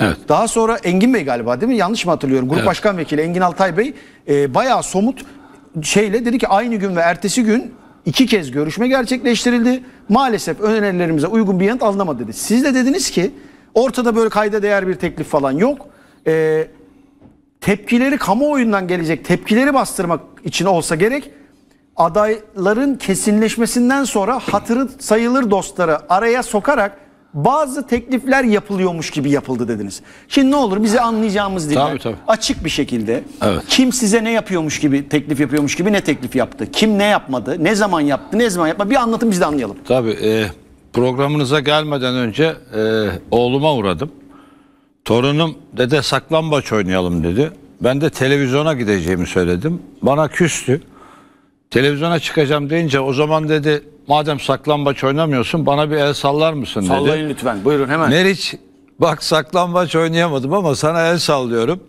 Evet. Daha sonra Engin Bey galiba değil mi? Yanlış mı hatırlıyorum? Grup Evet. Başkan Vekili Engin Altay Bey e, bayağı somut şeyle dedi ki aynı gün ve ertesi gün iki kez görüşme gerçekleştirildi. Maalesef önerilerimize uygun bir yanıt alınamadı dedi. Siz de dediniz ki ortada böyle kayda değer bir teklif falan yok. E, tepkileri kamuoyundan gelecek tepkileri bastırmak için olsa gerek adayların kesinleşmesinden sonra hatırı sayılır dostları araya sokarak bazı teklifler yapılıyormuş gibi yapıldı dediniz. Şimdi ne olur bizi anlayacağımız dille Tabii, tabii. açık bir şekilde Evet. kim size ne yapıyormuş gibi teklif yapıyormuş gibi ne teklif yaptı? Kim ne yapmadı? Ne zaman yaptı? Ne zaman yapmadı? Bir anlatın biz de anlayalım. Tabii e, programınıza gelmeden önce e, oğluma uğradım. Torunum dede saklambaç oynayalım dedi. Ben de televizyona gideceğimi söyledim. Bana küstü. Televizyona çıkacağım deyince o zaman dedi madem saklambaç oynamıyorsun bana bir el sallar mısın dedi. Sallayın lütfen. Buyurun hemen. Meriç bak saklambaç oynayamadım ama sana el sallıyorum.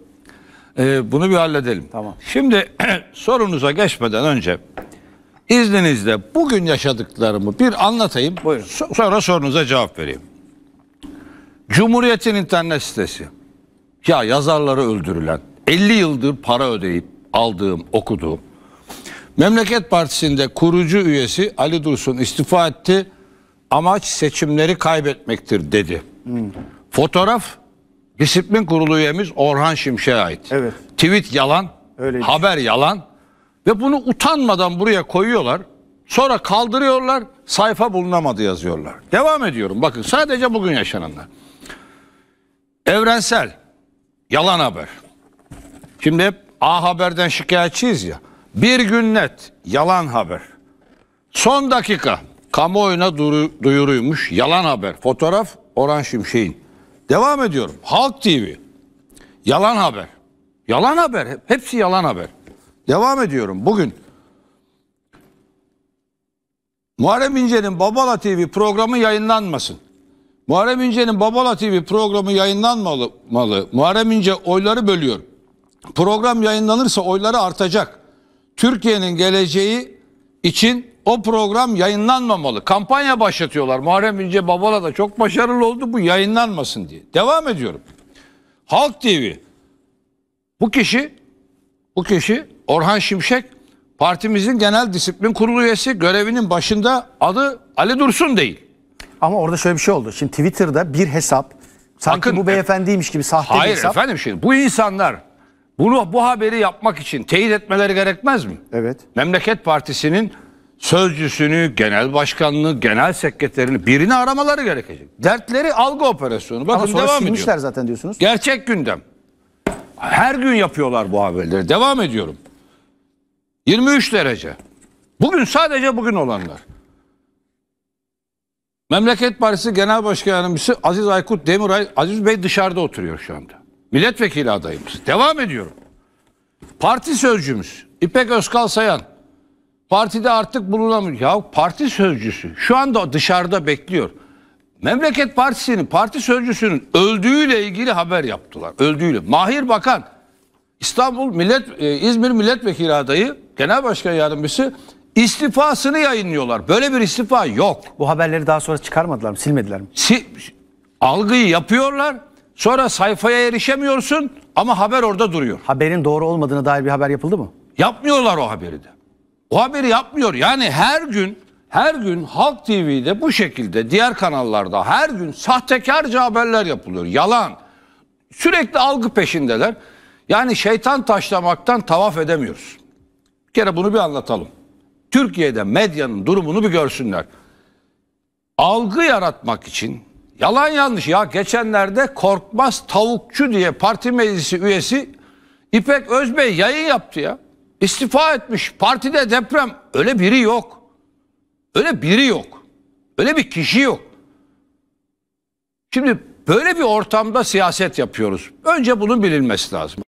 Ee, bunu bir halledelim. Tamam. Şimdi sorunuza geçmeden önce izninizle bugün yaşadıklarımı bir anlatayım. Buyurun. So- sonra sorunuza cevap vereyim. Cumhuriyet'in internet sitesi. Ya yazarları öldürülen, 50 yıldır para ödeyip aldığım, okuduğum. Memleket Partisi'nde kurucu üyesi Ali Dursun istifa etti. Amaç seçimleri kaybetmektir dedi. Fotoğraf disiplin kurulu üyemiz Orhan Şimşek'e ait. Evet. Tweet yalan, Öyleymiş. haber yalan ve bunu utanmadan buraya koyuyorlar. Sonra kaldırıyorlar, sayfa bulunamadı yazıyorlar. Devam ediyorum. Bakın sadece bugün yaşananlar. Evrensel, yalan haber. Şimdi hep A Haber'den şikayetçiyiz ya. Bir gün net, yalan haber. Son dakika, kamuoyuna duru- duyuruymuş, yalan haber. Fotoğraf Orhan Şimşek'in. Devam ediyorum. Halk TV, yalan haber. Yalan haber, hep- hepsi yalan haber. Devam ediyorum. Bugün Muharrem İnce'nin Babala TV programı yayınlanmasın. Muharrem İnce'nin Babala TV programı yayınlanmalı. malı. Muharrem İnce oyları bölüyor. Program yayınlanırsa oyları artacak. Türkiye'nin geleceği için o program yayınlanmamalı. Kampanya başlatıyorlar. Muharrem İnce Babala da çok başarılı oldu bu yayınlanmasın diye. Devam ediyorum. Halk TV. Bu kişi bu kişi Orhan Şimşek partimizin genel disiplin kurulu üyesi görevinin başında adı Ali Dursun değil. Ama orada şöyle bir şey oldu. Şimdi Twitter'da bir hesap sanki Bakın, bu beyefendiymiş gibi sahte bir Hayır hesap. efendim şimdi bu insanlar bunu bu haberi yapmak için teyit etmeleri gerekmez mi? Evet. Memleket Partisi'nin sözcüsünü, genel başkanını, genel sekreterini birini aramaları gerekecek. Dertleri algı operasyonu. Bakın Ama sonra devam ediyor. zaten diyorsunuz. Gerçek gündem. Her gün yapıyorlar bu haberleri. Devam ediyorum. 23 derece. Bugün sadece bugün olanlar. Memleket Partisi Genel Başkan Yardımcısı Aziz Aykut Demiray, Aziz Bey dışarıda oturuyor şu anda. Milletvekili adayımız. Devam ediyorum. Parti sözcümüz İpek Özkal Sayan. Partide artık bulunamıyor. Ya parti sözcüsü şu anda dışarıda bekliyor. Memleket Partisi'nin parti sözcüsünün öldüğüyle ilgili haber yaptılar. Öldüğüyle. Mahir Bakan İstanbul Millet e, İzmir Milletvekili adayı Genel Başkan Yardımcısı istifasını yayınlıyorlar. Böyle bir istifa yok. Bu haberleri daha sonra çıkarmadılar mı? Silmediler mi? Si- algıyı yapıyorlar. Sonra sayfaya erişemiyorsun ama haber orada duruyor. Haberin doğru olmadığına dair bir haber yapıldı mı? Yapmıyorlar o haberi de. O haberi yapmıyor. Yani her gün her gün Halk TV'de bu şekilde diğer kanallarda her gün sahtekarca haberler yapılıyor. Yalan. Sürekli algı peşindeler. Yani şeytan taşlamaktan tavaf edemiyoruz. Bir kere bunu bir anlatalım. Türkiye'de medyanın durumunu bir görsünler. Algı yaratmak için yalan yanlış ya geçenlerde Korkmaz Tavukçu diye parti meclisi üyesi İpek Özbey yayın yaptı ya. İstifa etmiş. Partide deprem. Öyle biri yok. Öyle biri yok. Öyle bir kişi yok. Şimdi böyle bir ortamda siyaset yapıyoruz. Önce bunun bilinmesi lazım.